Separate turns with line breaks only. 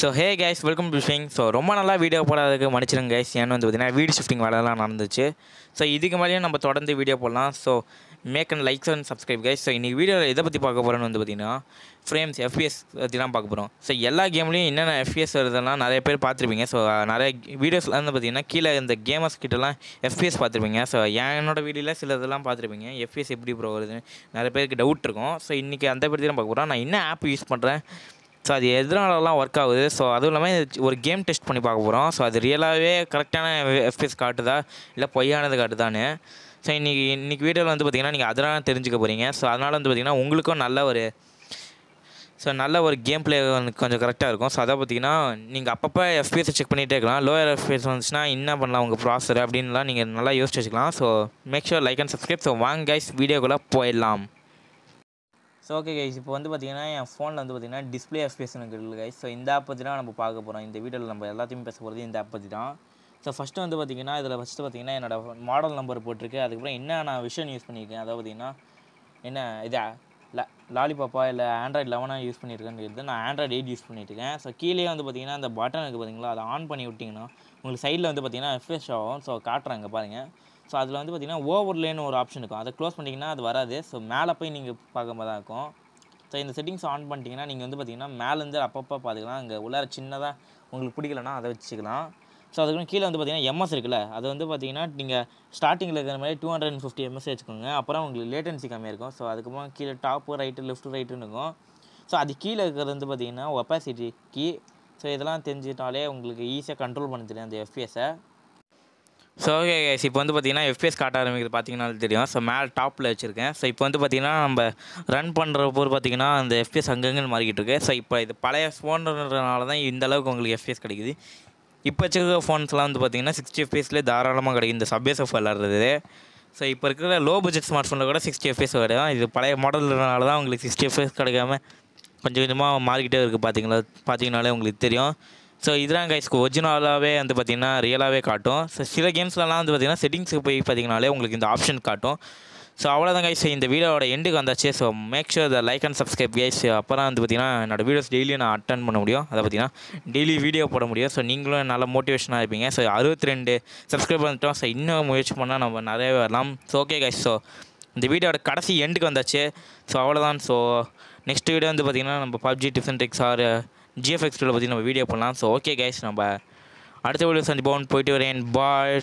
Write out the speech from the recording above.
So hey guys welcome to ஷிங் so ரொம்ப நல்லா video போடாததுக்கு மன்னிச்சிருங்க கைஸ் ஏன்னு வந்து பார்த்தீங்கன்னா வீடியோ ஷிஃப்டிங் வேலைலாம் நடந்துச்சு. ஸோ இதுக்கு மேலேயும் நம்ம தொடர்ந்து வீடியோ போடலாம். So make and likes and subscribe guys so இன்றைக்கி வீடியோவில் எதை பற்றி பார்க்க போகிறோன்னு வந்து பார்த்தீங்கன்னா ஃப்ரேம்ஸ் எஃபிஎஸ் பற்றி தான் பார்க்க போகிறோம் ஸோ எல்லா கேம்லேயும் என்னென்ன எஃபிஎஸ் வருதுலாம் நிறைய பேர் பார்த்துருப்பீங்க. ஸோ நிறைய வீடியோஸ்லாம் வந்து பார்த்தீங்கன்னா கீழே இந்த கேமர்ஸ் கிட்டலாம் எஃபிஎஸ் பார்த்துருப்பீங்க. ஸோ என்னோடய வீடியோவில் சில இதெல்லாம் பார்த்துருப்பீங்க. எஃபிஎஸ் எப்படி ப்ரோ வருதுன்னு நிறைய பேருக்கு டவுட் இருக்கும். ஸோ இன்றைக்கி அந்த பற்றி தான் பார்க்க போகிறோம் நான் என்ன ஆப் யூஸ் பண்ணுறேன் ஸோ அது எதனாலலாம் ஒர்க் ஆகுது? ஸோ அதுவும் இல்லாமல் ஒரு கேம் டெஸ்ட் பண்ணி பார்க்க போகிறோம் ஸோ அது ரியலாகவே கரெக்டான எஃபிஎஸ் காட்டுதா? இல்லை பொய்யானது காட்டுதான்னு? ஸோ இன்றைக்கி இன்றைக்கி வீடியோவில் வந்து பார்த்திங்கன்னா நீங்கள் அதனால் தெரிஞ்சுக்க போகிறீங்க ஸோ அதனால் வந்து பார்த்திங்கன்னா உங்களுக்கும் நல்ல ஒரு ஸோ நல்ல ஒரு கேம் பிளே கொஞ்சம் கரெக்டாக இருக்கும். ஸோ அதை பார்த்தீங்கன்னா நீங்கள் அப்பப்போ எஃபிஎஸ் செக் பண்ணிகிட்டே இருக்கலாம். லோயர் எஃபிஎஸ் வந்துச்சுன்னா என்ன பண்ணலாம் உங்கள் ப்ராசர் அப்படின்லாம் நீங்கள் நல்லா யோசிச்சு வச்சுக்கலாம். So make sure like and subscribe so வாங்க கைஸ் வீடியோக்குள்ளே போயிடலாம். ஸோ ஓகே கைஸ் இப்போ வந்து பார்த்தீங்கன்னா என் ஃபோனில் வந்து பார்த்தீங்கன்னா டிஸ்பிளே எஃபிஎஸ் எனக்கு இல்லை கைஸ் ஸோ இந்த ஆப் பற்றி தான் நம்ம பார்க்க போகிறோம் இந்த வீடியோவில் நம்ம எல்லாத்தையும் பேச போகிறது இந்த ஆப் பற்றி தான். ஸோ ஃபஸ்ட்டு வந்து பார்த்திங்கன்னா இதில் ஃபஸ்ட்டு பார்த்தீங்கன்னா என்னோட மாடல் நம்பர் போட்டிருக்கு. அதுக்கப்புறம் என்ன நான் விஷன் யூஸ் பண்ணியிருக்கேன்? அதாவது பார்த்தீங்கன்னா என்ன இதை? லாலிபாப்பா இல்லை ஆண்ட்ராய்டு லெவனாக யூஸ் பண்ணியிருக்கேன்னு நான் ஆண்ட்ராய்டு எயிட் யூஸ் பண்ணிட்டுருக்கேன். ஸோ கீழே வந்து பார்த்தீங்கன்னா அந்த பட்டன் இருக்குது பார்த்தீங்களா அதை ஆன் பண்ணி விட்டிங்கன்னா உங்களுக்கு சைடில் வந்து பார்த்தீங்கன்னா ரிஃப்ரெஷ் ஆகும். ஸோ காட்டுறாங்க பாருங்கள் ஸோ அதில் வந்து பார்த்தீங்கன்னா ஓவர்லேன்னு ஒரு ஆப்ஷன் இருக்கும். அதை க்ளோஸ் பண்ணிங்கன்னா அது வராது. ஸோ மேலே போய் நீங்கள் பார்க்க தான் இருக்கும். ஸோ இந்த செட்டிங்ஸ் ஆன் பண்ணிட்டீங்கன்னா நீங்கள் வந்து பார்த்தீங்கன்னா மேலேருந்து அப்பப்போ பார்த்துக்கலாம் அங்கே உள்ளார சின்னதாக உங்களுக்கு பிடிக்கலன்னா அதை வச்சுக்கலாம். ஸோ அதுக்கு கீழே வந்து பார்த்தீங்கன்னா எம்எஸ் இருக்குல்ல அது வந்து பார்த்தீங்கன்னா நீங்கள் ஸ்டார்டிங்கில் இருக்கிற மாதிரி two hundred and fifty MS வச்சுக்கோங்க. அப்புறம் உங்களுக்கு லேட்டன்சி கம்மியாக இருக்கும். ஸோ அதுக்கப்புறம் கீழே டாப்பு ரைட்டு லெஃப்ட் ரைட்டுன்னு இருக்கும். ஸோ அது கீழே இருக்கிறது வந்து பார்த்தீங்கன்னா ஒப்பாசிட்டி கீ. ஸோ இதெல்லாம் தெரிஞ்சிட்டாலே உங்களுக்கு ஈஸியாக கண்ட்ரோல் பண்ண தெரியும் அந்த எஃபிஎஸை ஸோ ஓகே இப்போ வந்து பார்த்தீங்கன்னா எஃபிஎஸ் காட்ட ஆரம்பிக்கிறது பார்த்தீங்கன்னா தெரியும். ஸோ மேலே டாப்பில் வச்சுருக்கேன். ஸோ இப்போ வந்து பார்த்தீங்கன்னா நம்ம ரன் பண்ணுறப்போ பார்த்தீங்கன்னா அந்த எஃபிஎஸ் அங்கங்கன்னு மாறிக்கிட்டு இருக்கு. ஸோ இப்போ இது பழைய ஃபோன்றதுனால தான் இந்த அளவுக்கு உங்களுக்கு எஃபிஎஸ் கிடைக்குது. இப்போ வச்சுருக்க ஃபோன்ஸ்லாம் வந்து பார்த்தீங்கன்னா சிக்ஸ்டி எஃப்பிஎஸ்லேயே தாராளமாக கிடைக்கும். இந்த சப்வேஸ் விளாட்றது ஸோ இப்போ இருக்கிற லோ பட்ஜெட் ஸ்மார்ட் ஃபோனில் கூட சிக்ஸ்டி எஃப்எஸ் கிடையாது இது. பழைய மாடல்னால தான் உங்களுக்கு சிக்ஸ்டி எஃப்எஸ் கிடைக்காம கொஞ்சம் கொஞ்சமாக மாறிக்கிட்டே இருக்குது பார்த்தீங்களா? பார்த்தீங்கனாலே உங்களுக்கு தெரியும். ஸோ இதுதான் கைஸ்க்கு ஒரிஜினலாகவே வந்து பார்த்திங்கன்னா ரியலாகவே காட்டும். ஸோ சில கேம்ஸ்லலாம் வந்து பார்த்திங்கன்னா செட்டிங்ஸுக்கு போய் பார்த்தீங்கனாலே உங்களுக்கு இந்த ஆப்ஷன் காட்டும். ஸோ அவ்வளோதான் கைஸ் இந்த வீடியோட எண்டுக்கு வந்தாச்சு. So make sure the like and subscribe guys அப்போ தான் வந்து பார்த்திங்கன்னா என்னோட வீடியோஸ் டெய்லியும் நான் அட்டன் பண்ண முடியும். அதை பார்த்திங்கன்னா டெய்லி வீடியோ போட முடியும். ஸோ நீங்களும் நல்ல மோட்டிவேஷனாக இருப்பீங்க. ஸோ அறுபத்தி ரெண்டு சப்ஸ்கிரைப் பண்ணிட்டோம் ஸோ இன்னும் முயற்சி பண்ணால் நம்ம நிறைய வரலாம். ஸோ ஓகே கைஸ் ஸோ இந்த வீடியோட கடைசி எண்டுக்கு வந்தாச்சு. ஸோ அவ்வளோதான் ஸோ நெக்ஸ்ட் வீடியோ வந்து பார்த்திங்கன்னா நம்ம பப்ஜி டிஃபன் அண்ட் டெக்ஸ் ஆர் ஜிஎஃப்எக்ஸ்டில் பற்றி நம்ம வீடியோ பண்ணலாம் ஸோ ஓகே கைஸ் நம்ம அடுத்த வீடியோ சந்திப்போம். போயிட்டு வரேன். பாய்